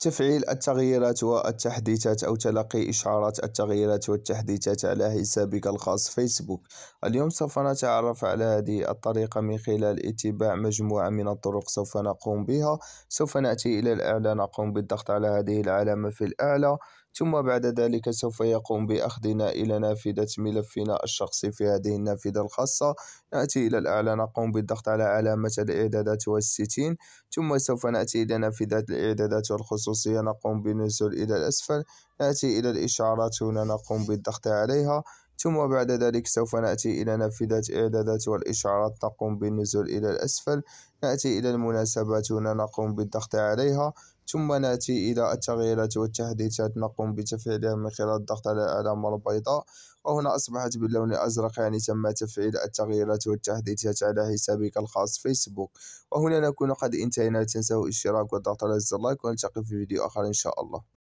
تفعيل التغييرات والتحديثات أو تلقي إشعارات التغييرات والتحديثات على حسابك الخاص فيسبوك. اليوم سوف نتعرف على هذه الطريقة من خلال اتباع مجموعة من الطرق سوف نقوم بها. سوف نأتي إلى الأعلى نقوم بالضغط على هذه العلامة في الأعلى. ثم بعد ذلك سوف يقوم بأخذنا إلى نافذة ملفنا الشخصي في هذه النافذة الخاصة. نأتي إلى الأعلى نقوم بالضغط على علامة الإعدادات والستين. ثم سوف نأتي إلى نافذة الإعدادات والخصوصية نقوم بالنزول إلى الأسفل. نأتي إلى الإشعارات هنا نقوم بالضغط عليها. ثم بعد ذلك سوف نأتي إلى نافذة إعدادات والإشعارات نقوم بالنزول إلى الأسفل. نأتي إلى المناسبات هنا نقوم بالضغط عليها. ثم نأتي إلى التغييرات والتحديثات. نقوم بتفعيلها من خلال الضغط على العلامة البيضاء وهنا أصبحت باللون الأزرق يعني تم تفعيل التغييرات والتحديثات على حسابك الخاص فيسبوك وهنا نكون قد انتهينا. لا تنسوا الاشتراك والضغط على زر لايك ونلتقي في فيديو آخر إن شاء الله.